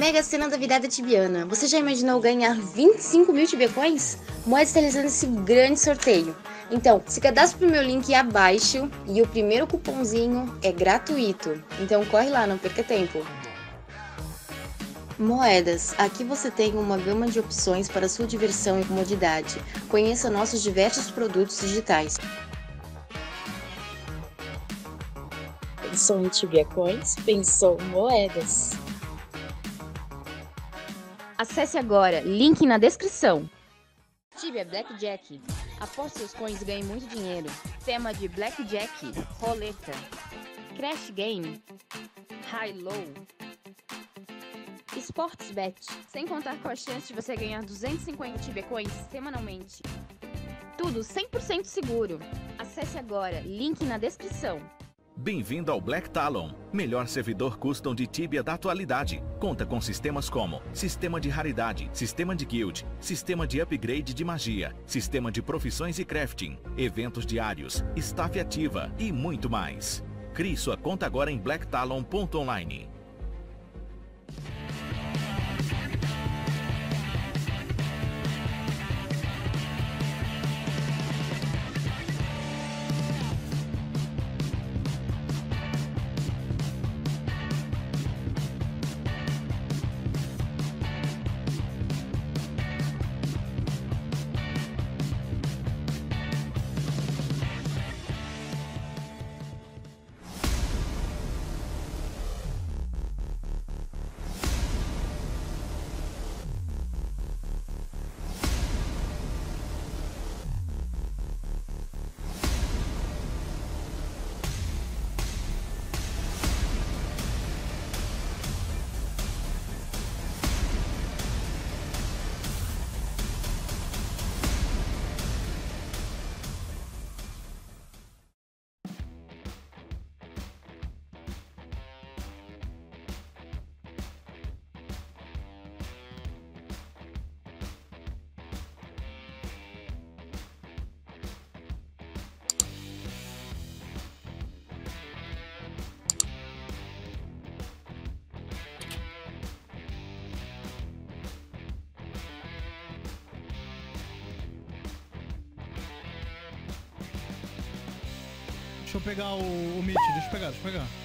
Mega Sena da Virada Tibiana. Você já imaginou ganhar 25 mil Tibiacoins? Moeda está realizando esse grande sorteio. Então, se cadastre pro meu link abaixo e o primeiro cupomzinho é gratuito. Então corre lá, não perca tempo. Moedas. Aqui você tem uma gama de opções para sua diversão e comodidade. Conheça nossos diversos produtos digitais. Pensou em Tibia Coins? Pensou moedas. Acesse agora, link na descrição. Tibia Blackjack. Aposte seus coins e ganhe muito dinheiro. Tema de Blackjack, roleta, Crash Game, High Low, Sportsbet. Sem contar com a chance de você ganhar 250 Tibia Coins semanalmente. Tudo 100% seguro. Acesse agora, link na descrição. Bem-vindo ao Black Talon, melhor servidor custom de Tibia da atualidade. Conta com sistemas como sistema de raridade, sistema de guild, sistema de upgrade de magia, sistema de profissões e crafting, eventos diários, staff ativa e muito mais. Crie sua conta agora em blacktalon.online. Deixa eu pegar o, o Meet, deixa eu pegar, deixa eu pegar.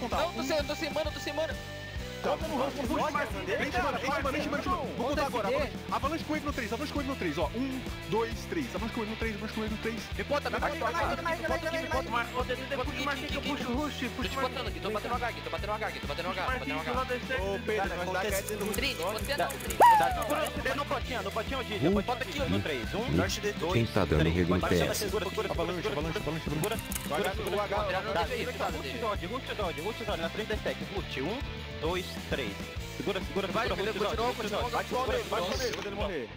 Não, tô sem, tô sem mana, tô sem mana. Volta no rank, puxa mais. Enche, mano, enche, mano, enche, mano. Vou contar agora. Avalanche com ele no 3, avalanche com ele no 3, ó. 1, 2, 3. Avalanche com ele no 3, avalanche com ele no 3. Me bota, me bota, me bota, bota, bota bota. Puxa mais que eu puxo o rush, Tô puxa te mais. botando aqui, tô batendo H aqui, tô batendo H aqui, tô batendo H, tô batendo H. Ô, Pedro, nós tá quieto. Trini, você não, Trini. Segura no potinho, no potinho, Didi. Bota aqui, no 3. 1, 2, 3. Quem tá dando rego em? Segura, segura, Avalanche, avalanche, avalanche. segura. Não Tá, segura, tá, Ruth Zod, Ruth Zod, Ruth Zod, na frente da stack. Ruth, 1, 2, 3. Segura, segura, Vai, segura, continua, Zod, continua, Zod. Bate nele, segura, bate nele, segura. quando ele morrer.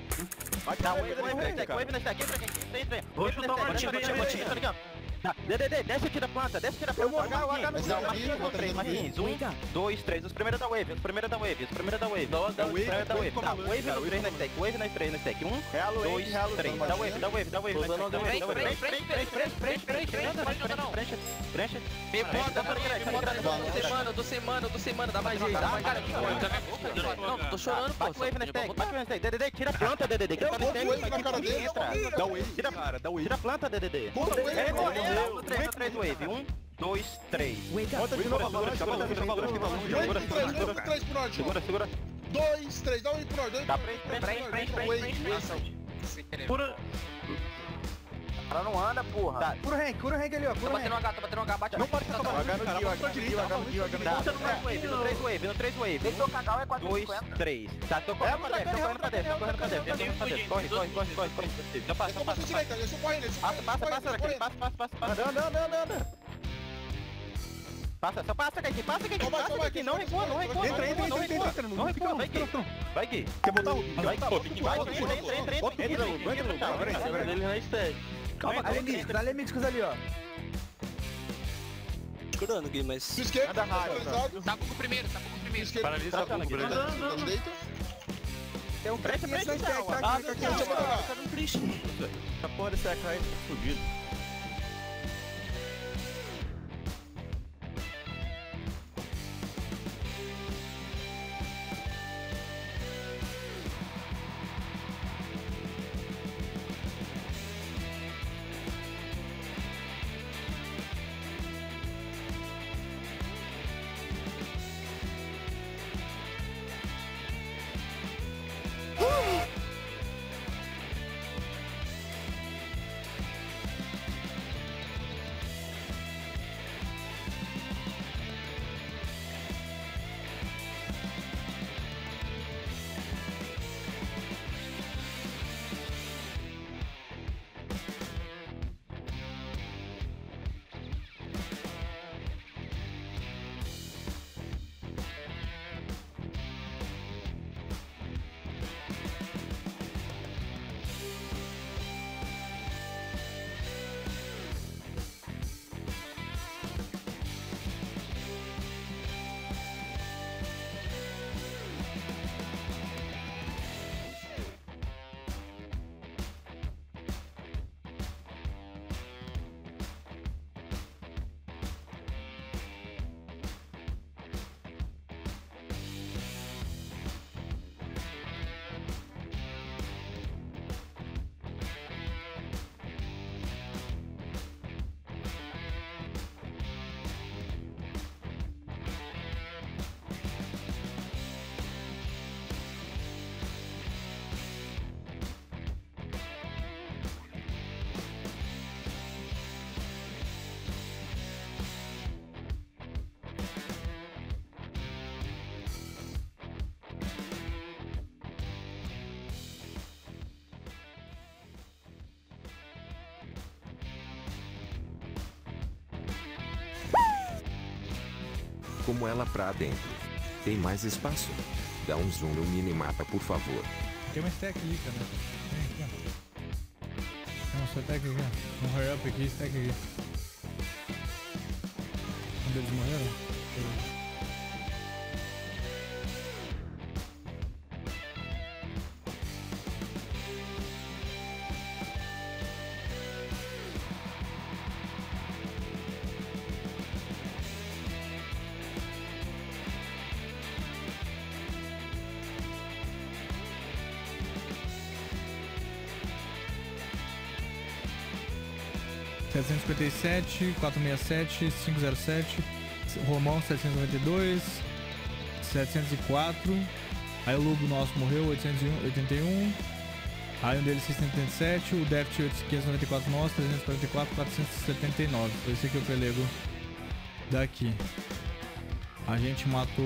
Bate Tá, quando ele wave na morrer, cara. wave na stack. Entra aqui, entra, entra. Vou chutar tira, bate, tira. tá ligado? Tá, DDD, desce aqui da planta, desce aqui da Eu planta. vou H, o H no céu. Marquinhos com três, Marquinhos. Um, dois, três. Os primeiros da wave, os primeiros da wave, os primeiros da wave. Da wave, Os primeiros da wave Tá, wave no três na stack, wave na três na stack. Um, dois, três. Da wave, da wave, da wave. Stack. Frente, frente, frente, frente, frente, frente, frente, não adianta não. Preenche, preenche. Me bota, me bota, me bota, tô sem mana, tô sem mana, tô sem mana, dá mais aí, dá mais cara aqui. Não, tô chorando, pô. Bate wave na stack, bate wave na stack. DDD, tira a planta, DDD. Que Eu tá vou na entra. Dá wave, Tira- a planta, DDD. Bota wave, É. No 3, no 3 wave. 1, 2, 3. Bota de novo, avalanche, avalanche. Segura, segura, segura. dois, três pro norte. Segura, segura. Dois, três, dá um Tá, pro frente, frente, frente, frente. Ela não anda, porra. Tá, cura o rank, cura o rank ali, ó. Tô Cura o batendo rank. H, tô batendo H, bate Não pode ficar tá, H tá, no tá, Gil, tá, H no Gil, H no Gil, H no Tá, Gil. no 3 wave, no 3 wave, no 3 wave. Deixa eu cagar, é 2, 450. 3. Tá, tô correndo pra dentro, tô correndo pra dentro, tô correndo pra dentro. Corre, corre, corre, corre, corre. Não passa, não passa. deixa eu correr, deixa eu Passa, passa, passa, Kaique, passa, passa, passa, passa. Anda, anda, anda, anda. Passa, só passa, Kaique, passa, Kaique, Só vai, passa, só vai, Kaique, só não vai, recua, não só vai. recua, Entra, entra, não entra, recua, entra, entra. não Não fica recua, não, vai, fica Gui. não. Vai, Gui. Quer botar o... Vai, Vai, pô, pique, vai, entra, entra, entra, entra, Bota o entra, Bruno, entra, entra, entra, Bruno. Agora é isso, agora é isso. Ele na stack. Calma, Alemix, Alemix ali, ó. Curando, Gui, mas... Nada raro. Tá com o primeiro, tá com o primeiro. Paralisa tá, a Google, direita, né? direita. Tem um Presta, crack presta, nesse stack, não, tá? Ah, Aqui, aqui, deixa eu aqui. botar. Tá dando triste. Essa porra desse stack aí, tá fudido. Como ela pra dentro. Tem mais espaço? Dá um zoom no minimapa, por favor. Tem uma stack ali, cara. Tem aqui, ó. Tem uma stack aqui, ó. Um hurry up aqui, stack aqui. Quando eles morreram? Setecentos cinquenta e sete, quatro meia sete, cinco zero sete, Romão setecentos noventa e dois, setecentos e quatro, aí o Lobo nosso morreu oitocentos e oitenta e um, aí um deles 677, o Deft 594 nosso, 344, 479. Foi esse aqui o pelego daqui. A gente matou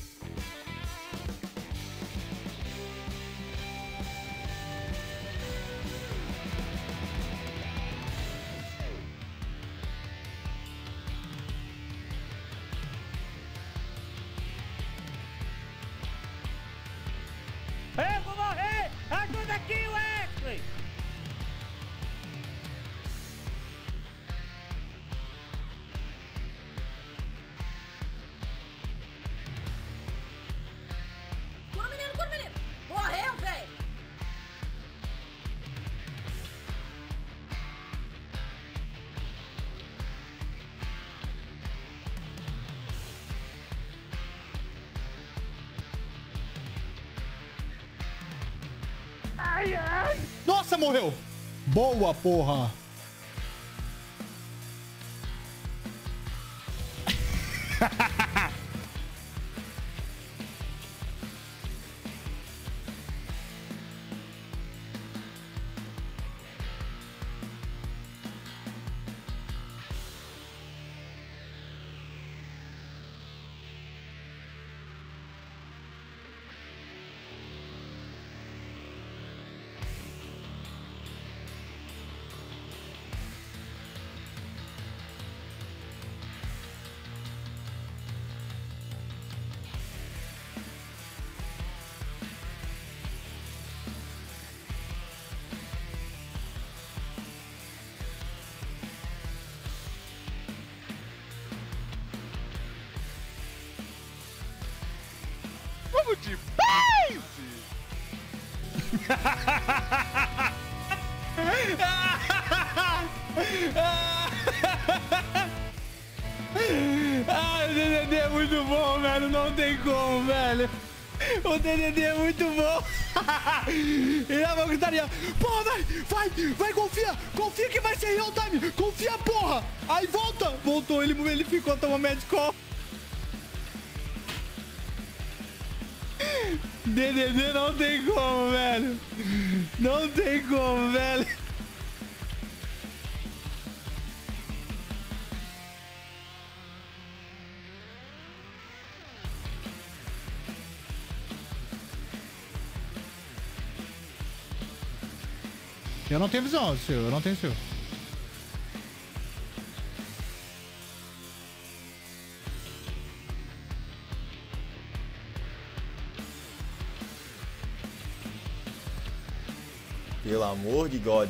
Nossa, morreu! Boa, porra! Muito bom, velho. Não tem como, velho. O DDD é muito bom. Ele é gritaria. Porra, vai, vai, vai, confia. Confia que vai ser real time. Confia, porra. Aí volta. Voltou, ele, ele ficou, toma medical. DDD não tem como, velho. Não tem como, velho. Eu não tenho visão, seu. Eu não tenho seu. Pelo amor de God.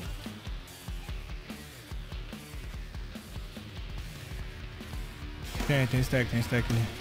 Tem, tem stack, tem stack ali.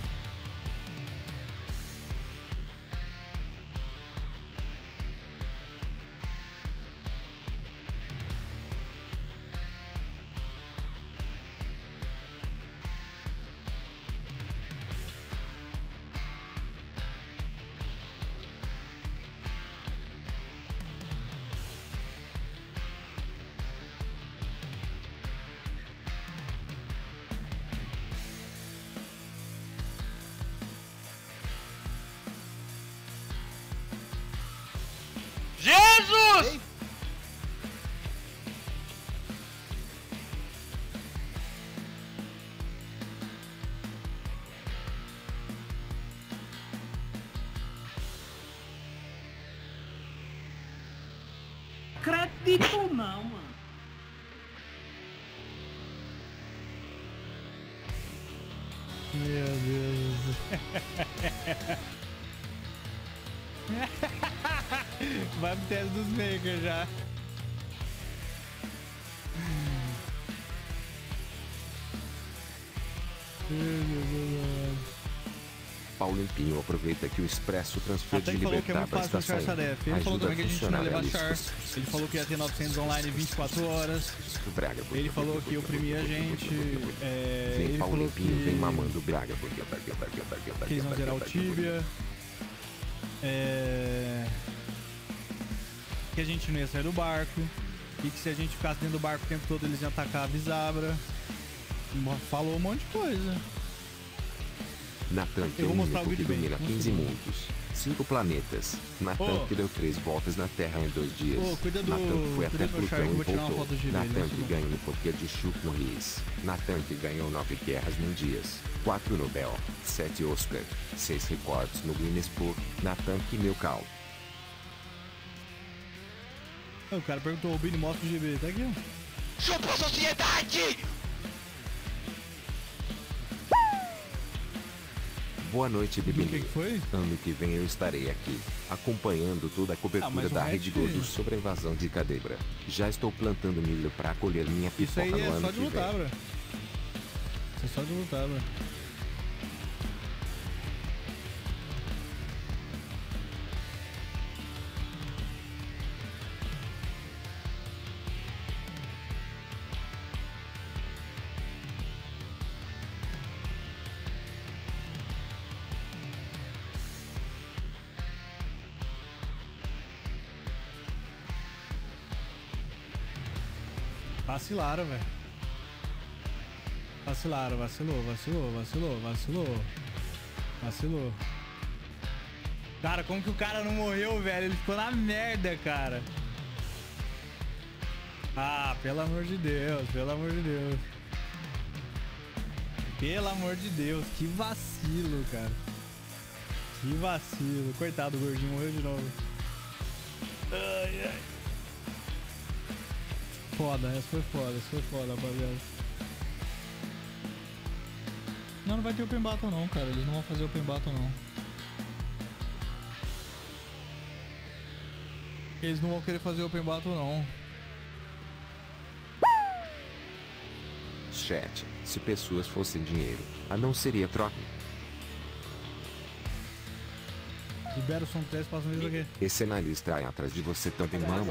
dos makers já. Paulo Limpinho aproveita que o Expresso transfer de é Libertar para essa def. Ele falou Ajuda também que a gente não baixar. listas. Ele falou que ia ter 900 online 24 horas. Braga, Ele falou que oprimia a gente. é, Vem ele Paulo falou Limpinho, vem mamando Braga. Que eles vão zerar o Tibia. É, que a gente não ia sair do barco. E que se a gente ficasse dentro do barco o tempo todo eles iam atacar a Visabra. Mo- Falou um monte de coisa. Natan vou um mostrar o único que domina um 15 segundo. mundos, 5 planetas. Natan que deu 3 voltas na Terra em 2 dias. Cuida do- Natan que foi até Plutão e voltou. Natan dele, que né? ganhou no poder de Chuck. Natan que ganhou 9 guerras mundias, 4 Nobel, 7 Oscar, 6 recordes no Guinness Book. Natan que meu cal. O cara perguntou, o Bini mostra o GB. Tá aqui, ó. Chupa a sociedade! Boa noite, O que que foi? Ano que vem eu estarei aqui, acompanhando toda a cobertura Ah, da Red- Rede Globo sobre a invasão de Cadebra. Já estou plantando milho para colher minha Isso pipoca aí no é ano só que de vem. lutar, bro. Isso é só de lutar, bro. Vacilaram, velho. Vacilaram, vacilou, vacilou, vacilou, vacilou. Vacilou. Cara, como que o cara não morreu, velho? Ele ficou na merda, cara. Ah, pelo amor de Deus, pelo amor de Deus. Pelo amor de Deus, que vacilo, cara. Que vacilo. Coitado, o gordinho morreu de novo. Ai, ai. Foda, essa foi foda, essa foi foda, rapaziada. Não, não vai ter open battle não, cara. Eles não vão fazer open battle não. Eles não vão querer fazer open battle não. Chat, se pessoas fossem dinheiro, a não seria troca. Libera o som 3, passa vídeo aqui. Esse analista aí atrás de você também, mamãe.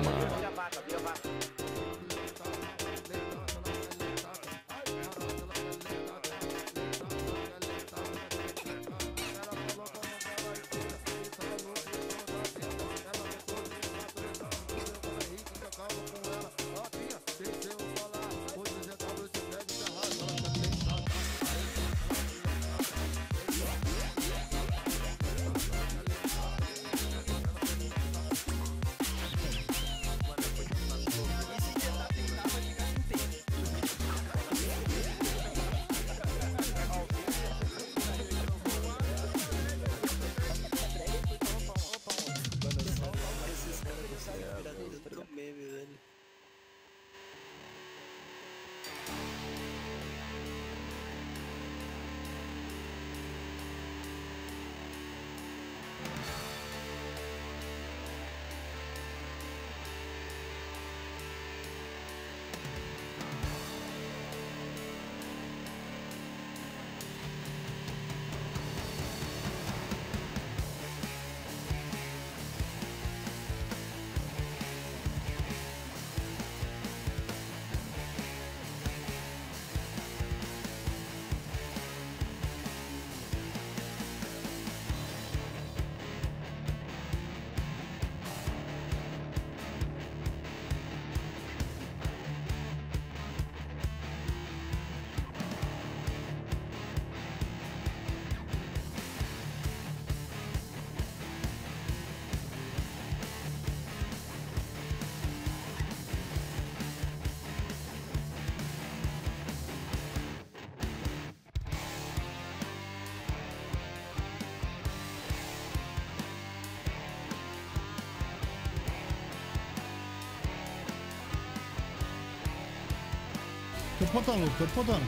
Tô pontuando, Luke, tô pontuando.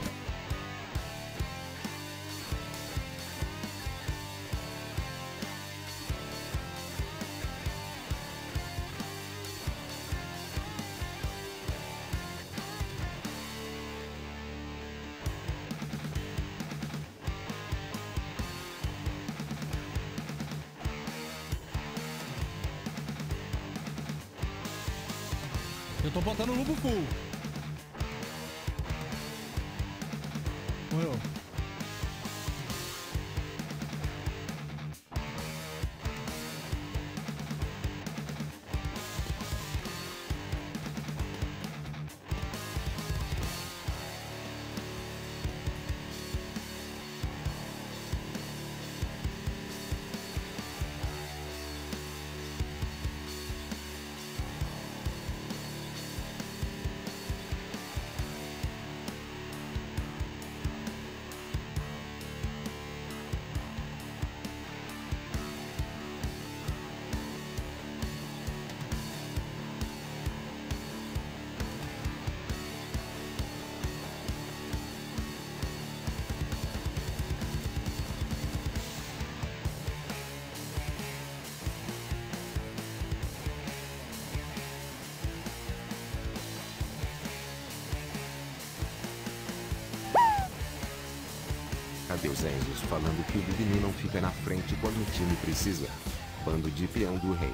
Eu tô botando o Lubo full. Cadê os Enzos falando que o Bibini não fica na frente quando o time precisa? Bando de peão do rei.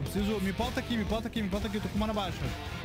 preciso. Me pauta aqui, me pauta aqui, me pauta aqui, eu tô com mana baixa.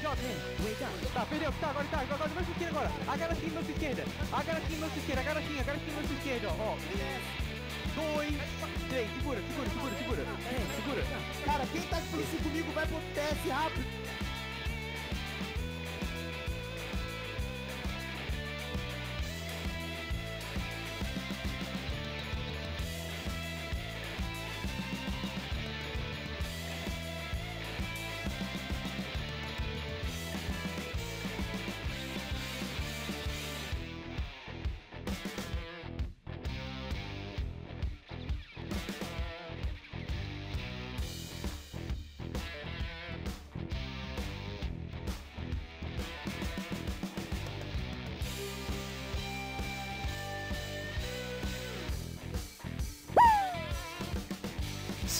Tá, perdeu. Tá, agora tá. Agora vai pra esquerda agora. A garrafinha na sua esquerda. A garrafinha na sua esquerda. A garrafinha, a garrafinha na sua esquerda, ó. Dois, três. Segura, segura, segura, segura. Cara, quem tá de polícia comigo vai pro rápido.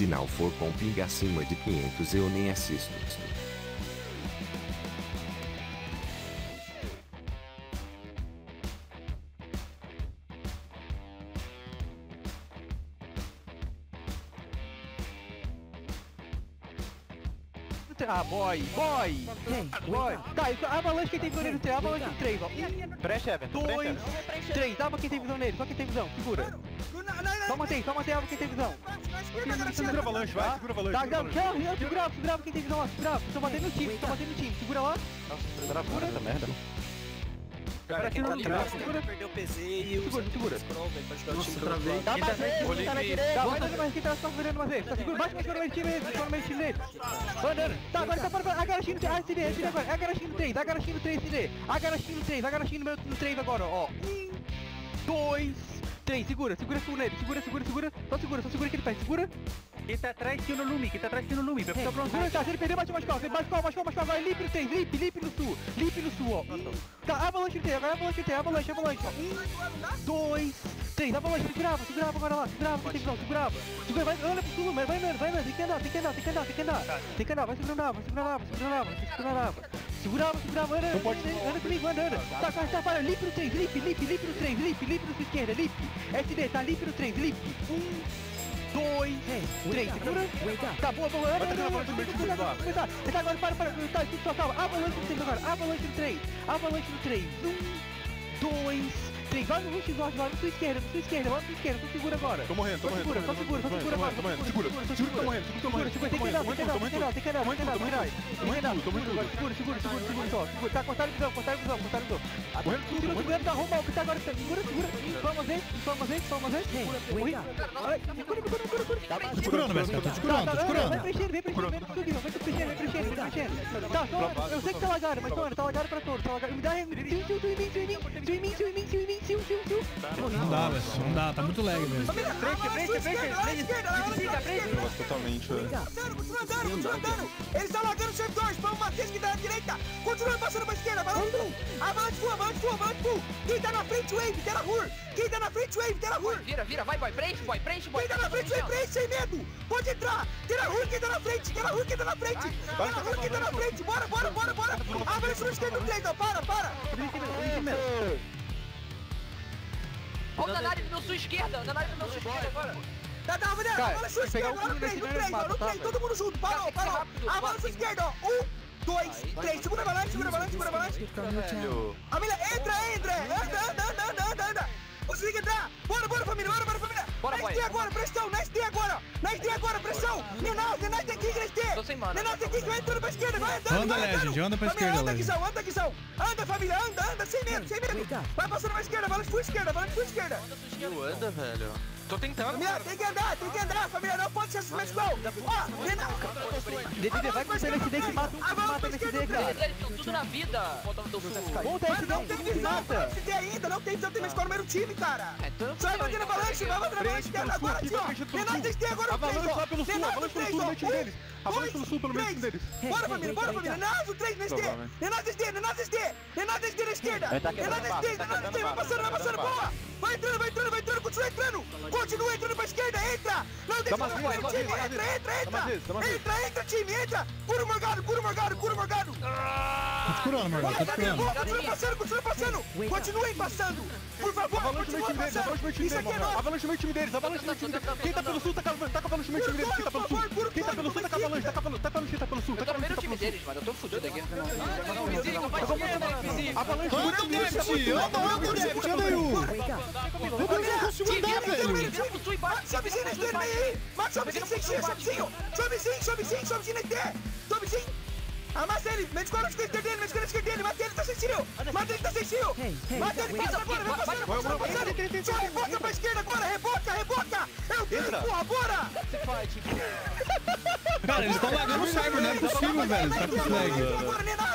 Sinal for com ping acima de 500 eu nem assisto. Ah, boy, boy! Boy! Tá, isso, avalanche quem tem visão nele no 3, avalanche no 3, ó. Um, Preste, Everton. dois, três, dava quem tem visão nele, só quem tem visão, segura. Só mantém, só mantém quem tem visão. Segura a segura avalanche, vai, segura avalanche. Tá, grava, grava, grava, grava, segura, quem tem que dar grava. Tô batendo no time, tô batendo no time, segura lá. Nossa, gravou essa merda. Cara, quem tá atrás, segura. Perdeu o PZ e o segura, segura. Nossa, travei. Tá, tá mais tá ele, tá, tá na direita. Vai dando mais, quem tá só virando mais ele. Tá segura, bate mais pra o time dele, pra meio time dele. Bandana. Tá, agora tá para, a garachinha no 3, a CD, a CD agora. A garachinha agora 3, a garachinha no 3, CD. agora garachinha no agora a garachinha no 3 agora, ó. 1, 2, Segura, segura full nele, segura, segura, segura. Só segura, só segura ele pega segura. Quem tá atrás que no Lumi, quem tá atrás que no Lumi. Vai ficar é, pronto. Tá, se ele perder, bate mais calma, bate calma, bate calma, vai, limpe no 3, limpe, limpe no sul, limpe no sul, ó. Tá, avalanche no 3, agora avalanche no 3, avalanche, avalanche. Um, dois, três, avalanche, segurava, segurava agora lá, segurava, tem que não, segurava. Segura, vai, olha pro sul, vai, mano, vai, mano, tem que andar, tem que andar, tem que andar, tem que andar. Tem que andar, vai segurando a vai segurando a vai segurando a vai segurando a ava. Segurava, segurava, anda, anda, anda, anda comigo, anda, anda. Tá, tá, tá, para, lip no 3, lip, lip, lip no 3, lip, lip no esquerda, lip. SD, tá, lip no 3, lip. Um, dois, três, segura. Tá, boa, boa, anda, anda, anda, anda. Tá, agora, para, para, tá, só calma. Avalanche no 3 agora, avalanche no 3, avalanche no 3. Um, dois, três. Vai no Rush Norte, vai na sua esquerda, na sua esquerda, vai na sua esquerda, só segura agora. Tô morrendo, tô Só morrendo. segura, só segura, só segura agora. Tô morrendo, segura. Segura, segura, tô morrendo, segura, tô morrendo. Segura, tem que andar, tem que andar, tem que andar, tem que andar, tem que andar, tem que andar. Tô morrendo, tô morrendo. Segura, segura, segura, segura só. Segura, tá, cortaram a visão, cortaram a visão, cortaram a visão. Morrendo tudo, Segura, morrendo segura, tá arrumando, que tá agora, segura, segura. Vez, só uma vez. Segura, morri. Segura, segura, segura, segura. Tô segurando, mestre, tô segurando, tô Tá, tá, segurando. Vai preenchendo, vem preenchendo, vem preenchendo, vem preenchendo, vem preenchendo, vem preenchendo. Tá, eu sei que tá lagado, mas tá lagado pra todos, tá lagado. Me dá, tiu, em mim, tiu, em mim, tiu, em mim, tiu, em mim, tiu, em mim, tiu, tiu, tiu. Não dá, velho. Não dá, tá muito lag, velho. Frente, frente, frente, frente. Nossa, totalmente, velho. Continua andando, continua andando. Eles estão largando o servidor, spam o Matheus que tá na direita. Continua passando pra esquerda, avalanche full. Avalanche full, avalanche full, avalanche full. Quem tá na frente, wave, Terra Rur. Quem tá na frente, wave, Terra Rur. Vira, vira, vai, boy, preenche, boy, preenche, boy. Quem tá na frente, wave, preenche sem medo. Pode entrar. Terra Rur, quem tá na frente, Terra Rur, quem tá na frente. Terra Rur, quem tá na frente. Bora, bora, bora, bora. Avalanche no esquerdo, três, ó. Para, para. Ó o Danari na sua esquerda, o Danari na sua esquerda agora. Tá, tá, Vanessa, Cara, pegar esquerdo, um ó, no três, no ó, no tá, todo mundo junto, parou, parou. rápido, Avalanche bota. esquerdo, ó, um, dois, três, segura a avalanche, segura a avalanche, segura a avalanche. Família, entra, entra, anda, anda, anda, anda, anda, anda. Consegui entrar, bora, bora, família, bora, bora, família. Bora, na boy. SD agora, pressão, na SD agora, na SD agora, pressão. Nenaz, Nenaz tem aqui, na SD. Tô sem mano. Nenase aqui, vai entrando pra esquerda, vai andando, Anda, vai andando. Legend, anda pra Família, esquerda, anda. Guizão, anda, Guizão. Anda, família, anda, anda, sem medo, sem medo. Vai passando pra esquerda, valente por esquerda, valente por esquerda. Eu anda, velho. Tô tentando, Família, tem que andar, tem que andar, família, não pode ser mas igual. Ó, Renato. DDD, vai com o TNSD que mata, que mata o NSD, cara. Eles estão tudo na vida. Mas esse não não, tem que visão, não tem ainda, não tem visão, tem mais escola no time, cara. Eu Só vai fui, bater na então, avalanche, vai bater na avalanche agora, Renato sul. SD agora Avalanche lá pelo sul, Renato avalanche pelo sul no dois, pelo sul pelo meio três. deles. Bora, família, bora, família. Renato 3 na. Renato SD, Renato SD. Renato SD na esquerda. Tá Renato quebrando SD, barra, tá Renato SD. Vai passando, vai passando, tá boa. Vai entrando, vai entrando, vai entrando, continua entrando. Continua entrando pra esquerda, entra. Não deixa fora, dá mais time. Entra, entra, entra. Entra, entra, time, entra. Cura o Morgado, cura o Morgado, cura o Morgado. Tô te curando, Morgado, tô te Vai, curando. Continua passando, continua passando. Continuem passando. Por favor, Avalanche meio passando. time Isso deles. aqui é nosso. Avalanche no meio time deles, avalanche no meio time deles. Quem tá pelo sul, tá com tá com avalanche no meio time deles. Quem tá pelo sul? Quem tá pelo sul, tá com avalanche, tá com avalanche, tá com avalanche, tá pelo sul. Eu tô no meio time deles, mano. Eu tô fudido aqui. Físico, vai esquerda, físico. Avalanche no time deles, tá. Anda, anda! Anda aí, Hu! Eu não consigo andar, velho! Sobezinho na esquerda aí! Mata sobezinho, sobezinho, sobezinho! Sobezinho, sobezinho, sobezinho na esquerda! Sobezinho! Amassa ele! Mete escola na esquerda dele, mete escola na esquerda dele! Mata ele, tá sem tiro! Mata ele, tá sem tiro! Mata ele, passa agora, vai passando, vai passando, passando! Só reboca pra esquerda agora, reboca, reboca! Eu tenho, porra, bora! Cara, eles estão lagando o server, não é possível, velho. Tá com lag.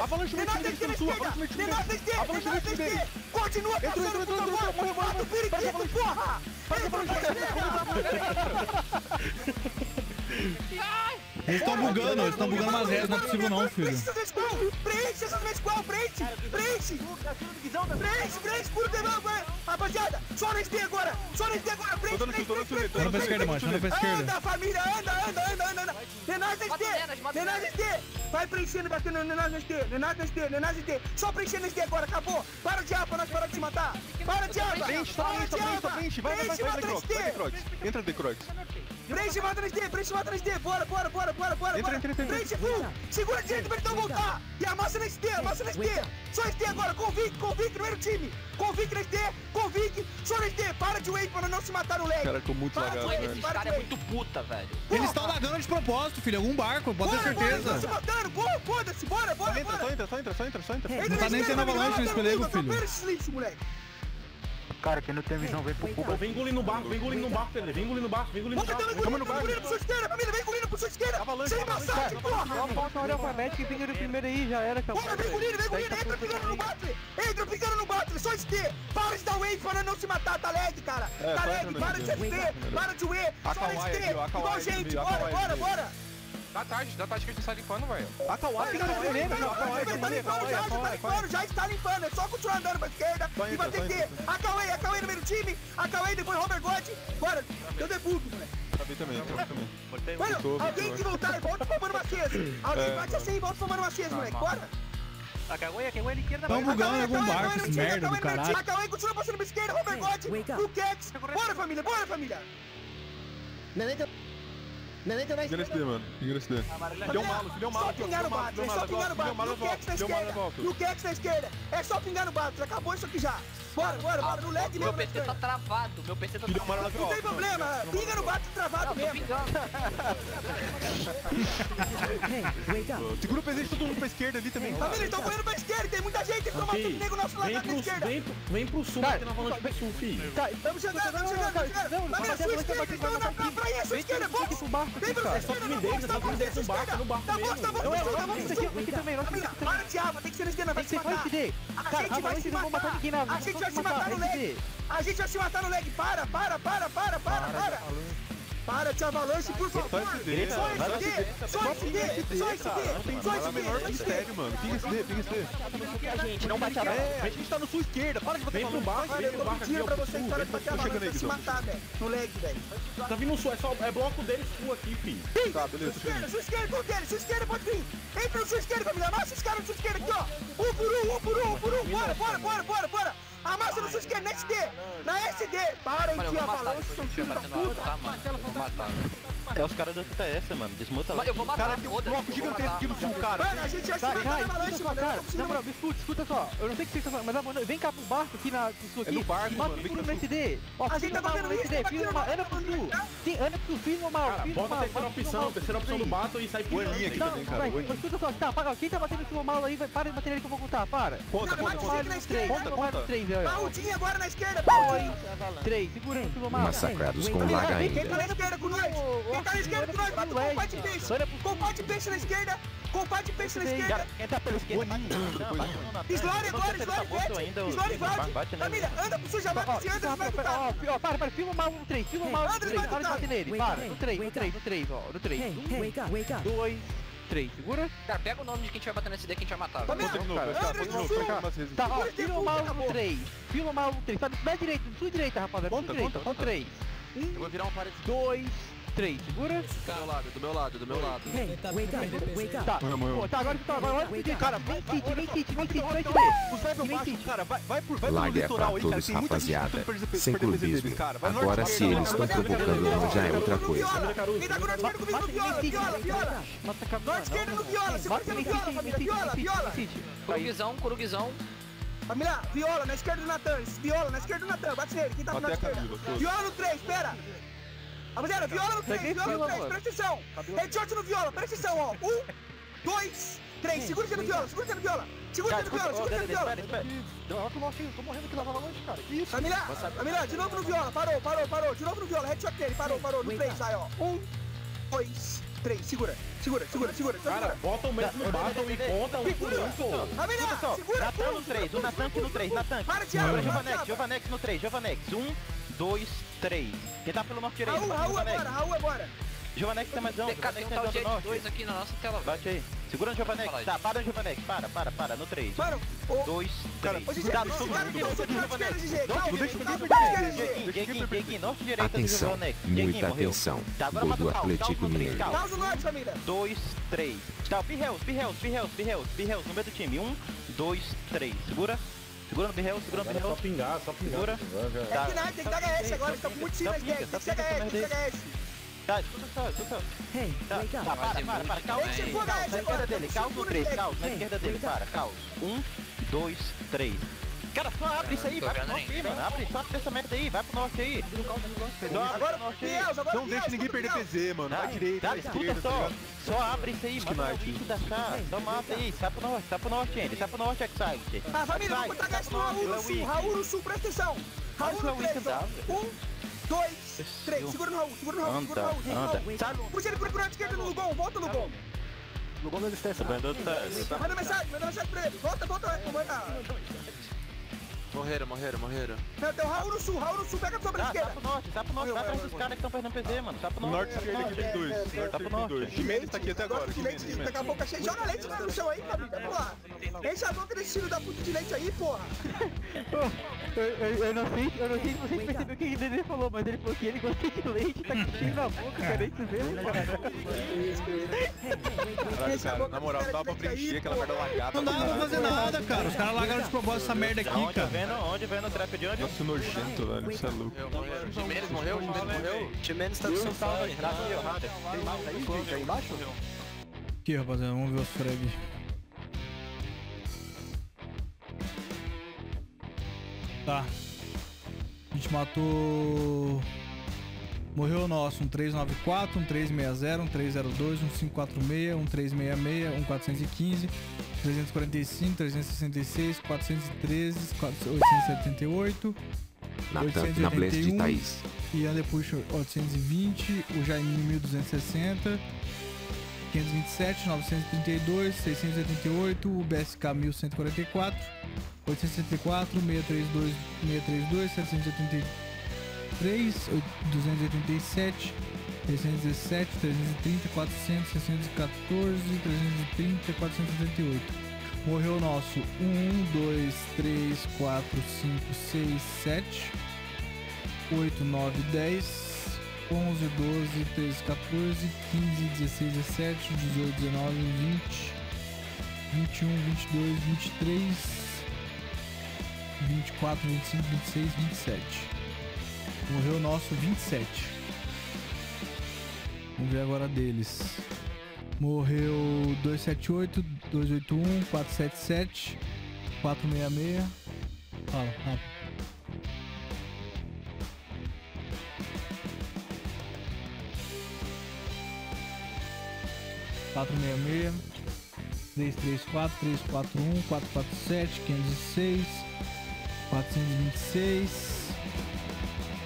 Avalanche no time deles, esquerda, no Renato deles. esquerda, Avalanche no deles. esquerda! Continua passando, por favor! Mata o periquito, porra! Entra pra esquerda! Eles estão bugando, eles estão bugando umas redes, não é possível não, filho. Preenche essas! Preenche essas squall! Preenche! Preenche! Preenche, preenche! Puro demão agora! Rapaziada, só na SD agora! Só na SD agora! Preenche, preenche, preenche, Anda pra esquerda, mancha, anda pra esquerda. Anda, família! Anda, anda, anda, anda! anda. Nenaz SD! Nenaz. SD! Vai preenchendo, batendo Nenaz SD! Nenaz SD! Nenaz SD! Só preenchendo SD agora, acabou! Para de aba, nós paramos de se matar! Para de aba! Preenche, só Para preenche, de aba! Vai, vai, vai, vai. Entra, Decrox. Preenche, mata no SD, preenche, mata no SD, bora, bora, bora, bora, bora, Entra, bora. entra, entra, Preenche full, segura direito pra ele não voltar. E amassa na SD, amassa na SD. Só SD agora, convique, convique, primeiro time. Convique na SD, convique, só na SD. Para de wait pra não se matar no leg. Cara, tô muito Para lagado, velho. Esse para cara é muito puta, velho. Eles estão lagando de propósito, filho. Algum barco, pode ter Bora, bora, certeza. estão se matando, boa, foda-se, bora, bora, Entra, só bora. entra, só entra, só entra, só entra. Entra Não tá nem tendo avalanche nesse pelego, filho. esse lixo, moleque. Cara, quem não tem visão, vem pro cubo. Vem engolindo no barco, vem engolindo no barco, Pedro. Vem engolindo no barco, vem engolindo no barco. tamo engolindo, pro sua esquerda, família, vem engolindo pro sua esquerda. Sem massacre, porra. Falta uma alfabética e pinga no primeiro aí, já era, cara. Bora, vem engolindo, vem engolindo, entra pingando no battle! Entra pingando no battle, só SD! Para de dar wave para não se matar, tá lag, cara! É, tá lag, para de. SD, para de A só Kawaii SD, aqui, ó, a Kawaii igual gente, bora, bora, bora! Dá tarde, dá tarde que a gente tá limpando, velho. A Kawaii Fica fica no no vermelho, vermelho, a Kawaii, tá a Kawaii, a limpando já, Kawaii, a já tá Kawaii. limpando, já está limpando, é só continuar andando pra esquerda e vai ter entra. A Kawaii, a Kawaii no meio do time, a Kawaii depois Robert God, bora, eu debug, moleque. Também, também, também, também. Mano, Voltou, alguém que voltar, volta pro Mano Macias, alguém É, bate assim e volta pro Mano Macias, moleque, bora! A Kawaii, a Kawaii esquerda. Tão bugando em algum barco, esse merda do caralho. A Kawaii continua passando pra esquerda, Robert God, o Cats. Bora, família, bora, família. Pinga nesse D, mano. Pinga nesse D. Deu um malo, deu um malo Só pingar Deu no bato, deu é só pingar no. Deu bato. malo No Kex na. Deu esquerda. agora. No Kex na esquerda. É só pingar no bato. Acabou isso aqui já. Bora, bora, bora. No Meu mesmo. PC tá travado, meu PC tá Deu malo travado. Não tem problema. Pinga no bato travado Não, tô mesmo. Segura o presente todo mundo pra esquerda ali também. Família, eles estão correndo pra esquerda. Tem muita gente. Eles estão matando nego nosso Vem lado na pro, esquerda. vem, pro- vem pro sul, Cara, aqui na avalanche pro sul, filho. Tá, Estamos chegando, estamos chegando, estamos chegando. Família, sua esquerda. Então na pra praia, sua esquerda. Vamos. pro barco Vem aqui, pra cara. sua esquerda. é Tá tá bom. Não, é, tá bom, não, tá isso bom. aqui, aqui também, nós Família, para de aba. Tem que ser nesse vai Tem se que ser só matar. A gente vai se matar. A gente vai se matar, no leg. A gente vai se matar no leg. Para, para, para, para, para, para. Para de avalanche, por favor. Só SD, Só só SD, só SD, só SD, só Fala menor SD. mistério, mano. Pinga esse D, pinga esse D. A gente não bate a bola. É, a gente tá no sul esquerda. Para de bater Vem pro falando. barco, Cara, vem eu pro tô pedindo pra pro vocês sul. Vem de bater a sul. bola pra se matar, velho. No leg, velho. Tá vindo sul, é só é bloco deles full aqui, filho. Tá, beleza. Sua esquerda, sua esquerda, com dele, sua esquerda pode vir. Entra no sua esquerda, família. Amassa esse cara no sua esquerda aqui, ó. Um por um, um por um, um por um. Bora, bora, bora, bora, bora. Amassa no esquerda, na SD. Na SD. Para Mano, eu de vou matar avalanche, depois são que estiver filhos da puta. tá, mano? É os caras do TTS, mano. Desmuta lá. Mas eu vou matar, Cara, tem um bloco gigantesco aqui no sul, cara. Mano, a gente acha que vai cara, dar só, mano. eu cara. Na moral, me escuta, escuta só. Eu não sei o que vocês estão falando, mas mano, vem cá pro barco aqui na, sul aqui. É no barco, mata mano, cá no. SD. Ó, A gente tá fazendo no isso, anda pro sul. Sim, anda pro sul, filma mal, Cara, bota a terceira opção, terceira opção do bato e sai O Erlinho aqui Não, também, cara. escuta só, tá, ó, quem tá batendo esse mal aí, para de bater nele que eu vou contar, para. Conta, conta, conta. na. Conta, conta. Três, velho. Baldinho agora na esquerda, Baldinho. três, segura no filma mal. Massacrados com laga vem, Quem ainda. tá na esquerda com nós? Quem tá na esquerda combate peixe. Combate peixe na esquerda. Combate peixe na esquerda. Quem tá pela esquerda, bate bate. Slore agora, Slore tá vete. Slore. Bate nele. Família, anda pro Ó, pra esse anda, ó, vai lutar. ó, para, para, filma mal no 3, filma mal no Andres 3, vai para de lutar. bater nele, para, no 3, no 3, no 3, ó, no 3. Um, dois, três, segura. Cara, pega o nome de quem tiver batendo nesse D que a gente vai matar. Família, Conta de novo, Andres conta de pro novo, sul. conta umas vezes. Tá, ó, esse filma mal no acabou. 3, filma mal no 3, tá do pé direito, do sul direita, rapaziada, do Conta, conta, no 3. Eu vou virar um parede. Dois, três, segura. Do meu lado, do meu lado, do meu lado. Tá, Morreu, morreu. pô, tá, agora tá, agora olha pro direito, cara, vem City, vem City, vem City, vai ver. Os level Vem baixos, City. cara, vai, vai por, vai Laga é pra litoral aí, cara. todos, Tem muita gente rapaziada. Sem clubismo. cara. Vai Agora, se eles estão norte, provocando um, já é outra coisa. Quem tá com o norte esquerda comigo no viola, viola, viola. Norte no viola, segura Bota no vem viola, vem família, viola, vem viola. Vem. Corugizão, corugizão. Família, viola, na esquerda do Natan, viola, na esquerda do Natan, bate nele, quem tá com na esquerda. Viola no 3, pera. Rapaziada, viola no 3, Peguei viola no fila, 3, mano. presta atenção. Headshot no viola, presta atenção, ó. Um, dois, três, segura você no viola, segura você no viola. Segura você no viola, segura você no viola. Eu tô morrendo, tô morrendo que lava longe, cara. Que isso? Família, família, de novo no viola, parou, parou, parou. De novo no viola, headshot nele, parou, parou, no 3, sai, ó. Um, dois, três, segura, segura, segura, segura. Cara, segura. bota o mesmo no battle e conta um por um, pô. Família, segura, Natan no 3, o Natan aqui no 3, Natan. Para de água, água. Jovanex no 3, Jovanex. 1, 2, 3. Quem tá pelo norte direito? Raul, Raul agora, Raul agora. Jovanex tem mais um, Jovanex um tal mais de um do Ed 2 norte. aqui na nossa tela. Bate aí. Segura no aí. Tá, para no Jovanex. Para, para, para. No 3. Mano, ô, 2, Cara, 3. ô, GG, Tá, esse todo cara mundo que tá no tá Dieguinho, Dieguinho, norte direita do Atenção, Jovanex. muita atenção. Tá, agora Gol mata do o Caos, Atlético Mineiro. Causa o norte, família. 2, 3. Tá, Birreus, Birreus, Birreus, Birreus, Birreus, no meio do time. 1, 2, 3. Segura. Segura no Birreus, segura no Agora é só pingar, só pingar. Segura. É Tá. que nada, tem que dar HS agora, eles estão com muito esquerda. Tem que ser HS, tem que ser HS. Tá, escuta só, escuta só. Tá, tá, para, para, para. Caos, Tem que ser Caos, full na HS esquerda agora. dele. Caos no 3, Caos, na esquerda dele. Para, Caos. 1, 2, 3. Cara, só abre isso aí, vai pro norte aí, mano. Abre, só abre essa merda aí, vai pro norte aí. Abre Agora, pro norte aí. Fiels, agora Não deixa ninguém perder PZ, mano. Vai direito, Tá, vai escuta esquerda, tá só. ligado? Só abre isso aí, manda o link da chave. Só mata aí, sai pro norte, sai pro norte, ele. Sai pro norte, Excite. Ah, família, vamos botar HS no Raul no sul. Raul no sul, presta atenção. Raul no 3, ó. Um, dois, três. Segura no Raul, segura no Raul, segura no Raul. Anda. Puxa ele pro lado esquerdo no Lugon, volta no Lugon. Lugon da distância. Manda mensagem, manda mensagem pra ele. Volta, volta, manda. Morreram, morreram, morreram. Não, tem o Raul no sul, Raul no sul, pega sobre a Tá, sai esquerda. pro norte, sai pro norte, vai atrás dos caras que estão perdendo PZ, mano. Sai pro No norte. norte esquerda aqui tem dois. Tá pro norte. Jimenez tá aqui até agora. Leite, Jimenez. daqui a pouco achei. Joga leite no chão aí, família. Vamos lá. Enche a boca desse filho da puta de leite aí, porra. Eu, eu, eu não sei, eu não sei se vocês perceberam o que ele falou, mas ele falou que ele gosta de leite, tá com cheio na boca, cara, é isso mesmo, cara. Caralho, cara, na moral, dava pra preencher aquela merda lagada. Não dá pra fazer nada, cara. Os caras largaram de propósito essa merda aqui, eu cara. Vendo, onde vendo o trap de onde? Nossa, nojento, velho. Isso é louco. Jimenez morreu, Jimenez morreu. Jimenez tá do seu salve, rápido. Aqui, rapaziada, vamos ver os frag. Tá. A gente matou. Morreu o nosso, um 394, um 360, um 302, um 546, um 366, um 415, 345, 366, 413, 878, Natan, na Blast de 881, Thaís. Ian Depush 820, o Jaiminho 1260, 527, 932, 688, o BSK 1144, 864, 632, 632, 783, 287, 317, 330, 400, 614, 330, 478. Morreu o nosso 1, 2, 3, 4, 5, 6, 7, 8, 9, 10, 11, 12, 13, 14, 15, 16, 17, 18, 19, 20, 21, 22, 23, 24, 25, 26, 27. Morreu o nosso 27. Vamos ver agora deles. Morreu 278, 281, 477, 466. Fala, rápido. Quatro meia meia, três três quatro, três quatro um, quatro quatro sete, quinhentos e seis, quatrocentos e vinte e seis,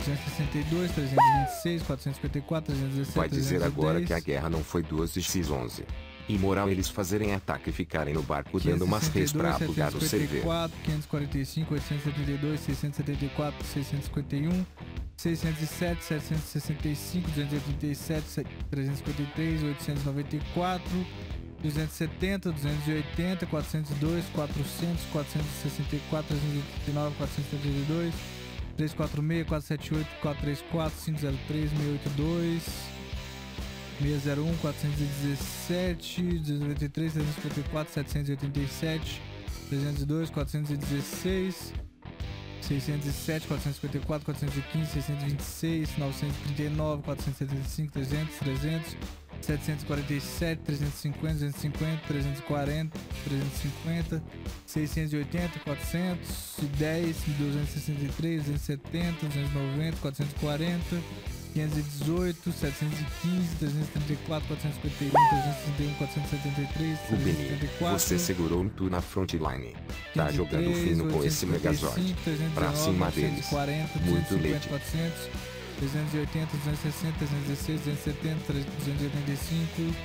262, 326, 454, 317, Vai dizer agora 310, que a guerra não foi duas de X11. Imoral eles fazerem ataque e ficarem no barco dando umas reis pra alugar o CV. 754, 545, 872, 674, 651, 607, 765, 287, 353, 894, 270, 280, 402, 400, 464, 389, 472, 346, 478, 434, 503, 682, 601, 417, 293, 354, 787, 302, 416, 607, 454, 415, 626, 939, 475, 300, 300, 747, 350, 250, 340, 350, 680, 410, 263, 270, 290, 440, 518, 715, 334, 451, 361, 473, Rubeni, 374. você segurou um tu na frontline. Tá jogando fino com esse Megazord. Pra cima deles. 440, Muito 250, leite. 400, 380, 260, 316, 270, 285,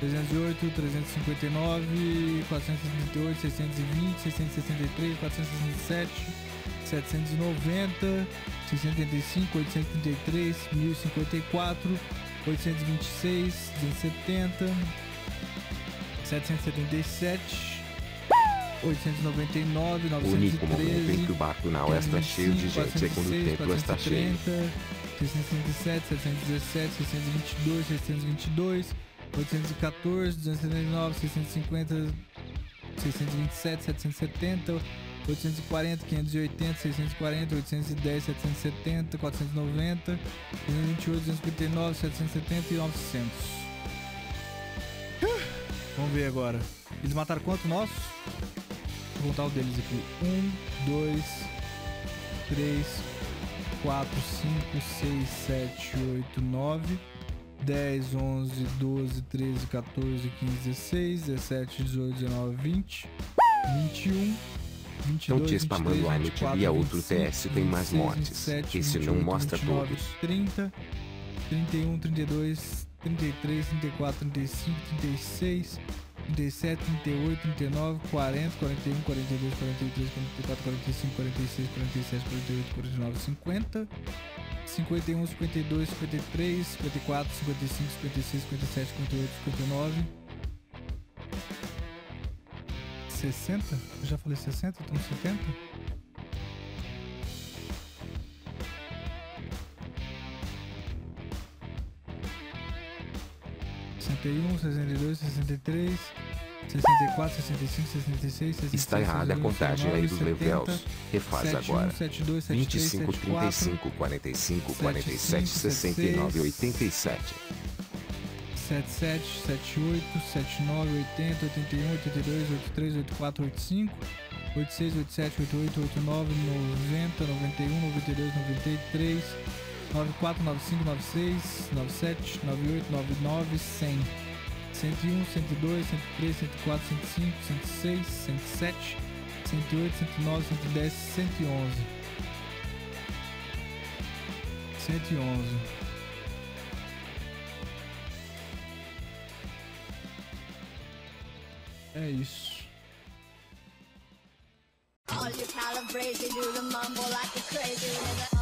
308, 359, 438, 620, 663, 467, 790, 685, 833, 1054, 826, 270, 777, 899, O único momento em 913, que o barco não está cheio de gente é quando o templo está cheio. 637, 717, 622, 622, 814, 279, 650, 627, 770, 840, 580, 640, 810, 770, 490, 228, 259, 770 e 900. Vamos ver agora. Eles mataram quanto nossos? Vou contar o deles aqui. 1, 2, 3, 4, 5, 6, 7, 8, 9, 10, 11, 12, 13, 14, 15, 16, 17, 18, 19, 20, 21, 22, Estão te spamando 23, a 24, NTV a outro 25, TS tem mais 26, mortes. 27, Esse não 28, mostra 29, todos. 30, 31, 32, 33, 34, 35, 36, 37, 38, 39, 40, 41, 42, 43, 44, 45, 46, 47, 48, 49, 50, 51, 52, 53, 54, 55, 56, 57, 58, 59, 60? Eu já falei 60? Tô no 70? 61, 62, 63, 64, 65, 66, 66 Está errada a contagem aí dos Levels. Refaz 71, agora. 72, 25, 74, 35, 45, 47, 69, 87. 77, 78, 79, 80, 81, 82, 83, 84, 85, 86, 87, 88, 89, 90, 91, 92, 93. 94, 95, 96, 97, 98, 99, 100, 101, 102, 103, 104, 105, 106, 107, 108, 109, 110, 111. 111. É isso. All your calibrated, do the mumble like a crazy nigga.